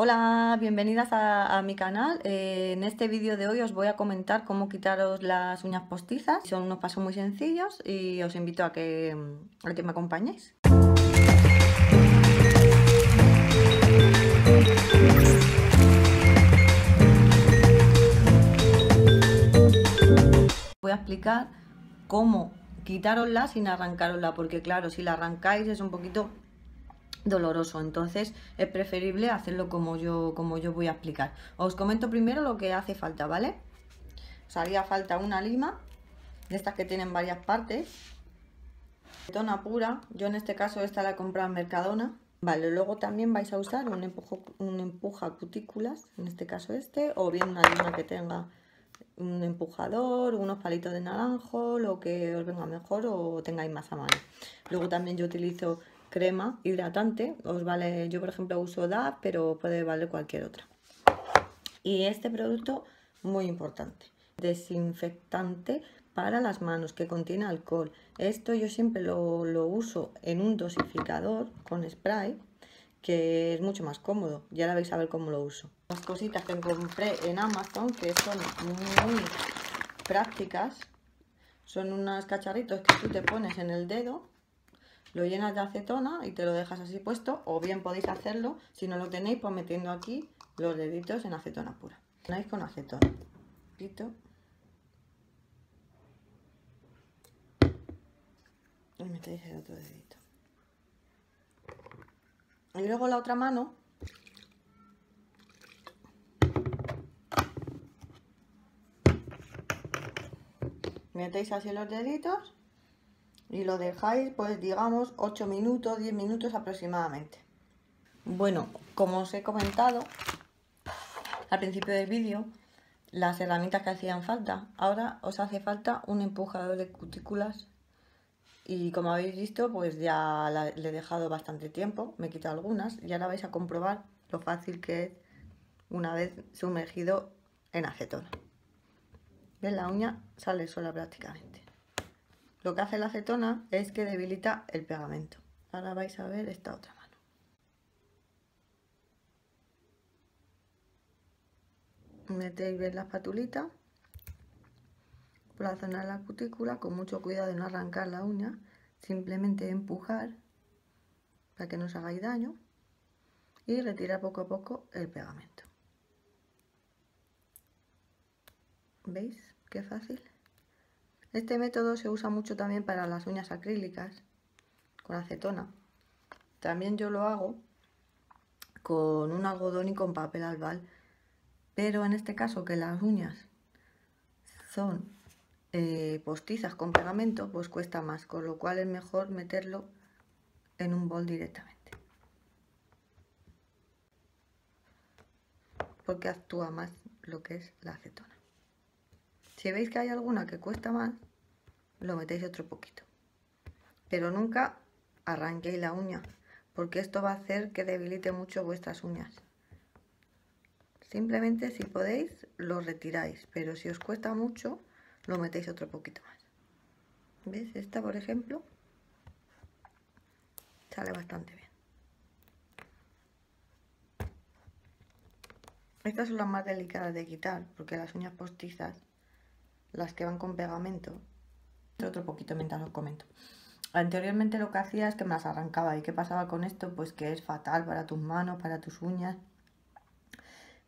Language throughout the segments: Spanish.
Hola, bienvenidas a, mi canal. Eh, en este vídeo de hoy os voy a comentar cómo quitaros las uñas postizas. Son unos pasos muy sencillos y os invito a que, a que me acompañéis. Voy a explicar cómo quitarosla sin arrancarosla, porque claro, si la arrancáis es un poquito doloroso. Entonces es preferible hacerlo como yo como yo voy a explicar. Os comento primero lo que hace falta vale os haría falta una lima de estas que tienen varias partes tona pura. Yo en este caso esta la he comprado en Mercadona. Vale luego también vais a usar un, empujo, un empuja cutículas en este caso este o bien una lima que tenga un empujador, unos palitos de naranjo, lo que os venga mejor o tengáis más a mano. Luego también yo utilizo crema hidratante. Os vale, yo por ejemplo uso DAP, pero puede valer cualquier otra. Y este producto, muy importante, desinfectante para las manos que contiene alcohol. Esto yo siempre lo, lo uso en un dosificador con spray, que es mucho más cómodo. Ya la vais a ver cómo lo uso. Las cositas que compré en Amazon, que son muy prácticas, son unos cacharritos que tú te pones en el dedo lo llenas de acetona y te lo dejas así puesto o bien podéis hacerlo, si no lo tenéis, pues metiendo aquí los deditos en acetona pura. Tenéis con acetona. Y metéis el otro dedito. Y luego la otra mano metéis así los deditos y lo dejáis pues digamos 8 minutos, 10 minutos aproximadamente. Bueno, como os he comentado al principio del vídeo, las herramientas que hacían falta, ahora os hace falta un empujador de cutículas y como habéis visto pues ya le he dejado bastante tiempo, me he quitado algunas y ahora vais a comprobar lo fácil que es una vez sumergido en acetona. ¿Ves? La uña sale sola prácticamente. Lo que hace la acetona es que debilita el pegamento. Ahora vais a ver esta otra mano. Metéis bien la espatulita por la cutícula, con mucho cuidado de no arrancar la uña, simplemente empujar para que no os hagáis daño y retirar poco a poco el pegamento. ¿Veis qué fácil? Este método se usa mucho también para las uñas acrílicas con acetona. También yo lo hago con un algodón y con papel albal, pero en este caso que las uñas son eh, postizas con pegamento, pues cuesta más, con lo cual es mejor meterlo en un bol directamente. Porque actúa más lo que es la acetona. Si veis que hay alguna que cuesta más, lo metéis otro poquito. Pero nunca arranquéis la uña, porque esto va a hacer que debilite mucho vuestras uñas. Simplemente si podéis, lo retiráis, pero si os cuesta mucho, lo metéis otro poquito más. ¿Ves? Esta, por ejemplo, sale bastante bien. Estas son las más delicadas de quitar, porque las uñas postizas las que van con pegamento. Otro poquito mientras os comento. Anteriormente lo que hacía es que me las arrancaba. ¿Y qué pasaba con esto? Pues que es fatal para tus manos, para tus uñas.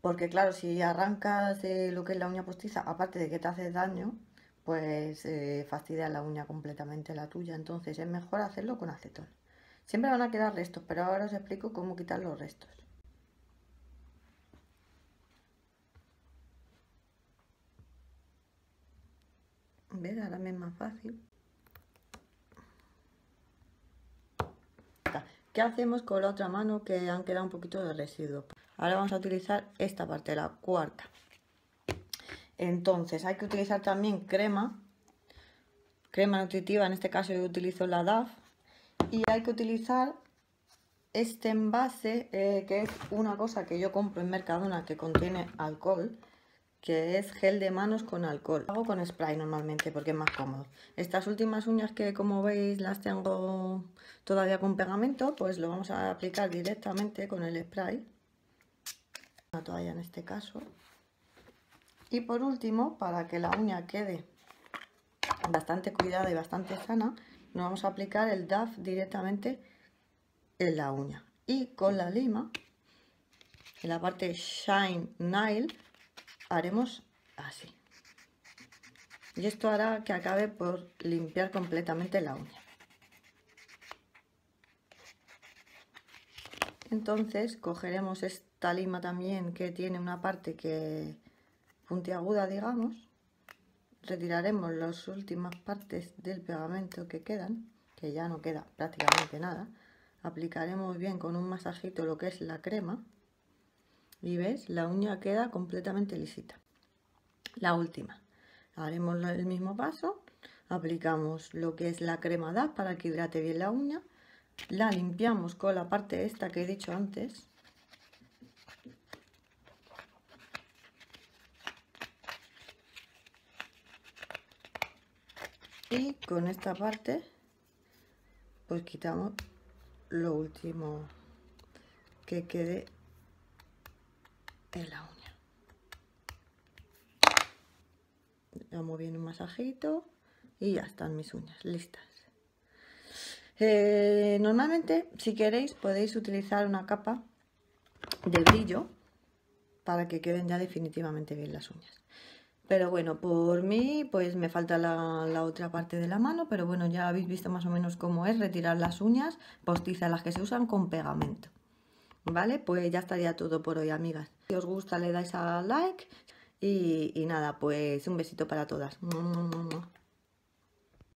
Porque claro, si arrancas lo que es la uña postiza, aparte de que te hace daño, pues eh, fastidia la uña completamente la tuya. Entonces es mejor hacerlo con acetón. Siempre van a quedar restos, pero ahora os explico cómo quitar los restos. ¿Ves? Ahora me es más fácil. ¿Qué hacemos con la otra mano que han quedado un poquito de residuos? Ahora vamos a utilizar esta parte, la cuarta. Entonces hay que utilizar también crema, crema nutritiva, en este caso yo utilizo la DAF. Y hay que utilizar este envase, eh, que es una cosa que yo compro en Mercadona que contiene alcohol que es gel de manos con alcohol. Hago con spray normalmente porque es más cómodo. Estas últimas uñas que como veis las tengo todavía con pegamento, pues lo vamos a aplicar directamente con el spray. una toalla en este caso. Y por último, para que la uña quede bastante cuidada y bastante sana, nos vamos a aplicar el DAF directamente en la uña. Y con la lima, en la parte Shine Nail, haremos así. Y esto hará que acabe por limpiar completamente la uña. Entonces cogeremos esta lima también que tiene una parte que puntiaguda, digamos. Retiraremos las últimas partes del pegamento que quedan, que ya no queda prácticamente nada. Aplicaremos bien con un masajito lo que es la crema. Y ves, la uña queda completamente lisita. La última. Haremos el mismo paso. Aplicamos lo que es la crema DAP para que hidrate bien la uña la limpiamos con la parte esta que he dicho antes y con esta parte pues quitamos lo último que quede en la uña damos bien un masajito y ya están mis uñas listas eh, normalmente, si queréis, podéis utilizar una capa de brillo para que queden ya definitivamente bien las uñas. Pero bueno, por mí, pues me falta la, otra parte de la mano, pero bueno, ya habéis visto más o menos cómo es retirar las uñas postizas, las que se usan con pegamento. ¿Vale? Pues ya estaría todo por hoy, amigas. Si os gusta, le dais a like y, y nada, pues un besito para todas.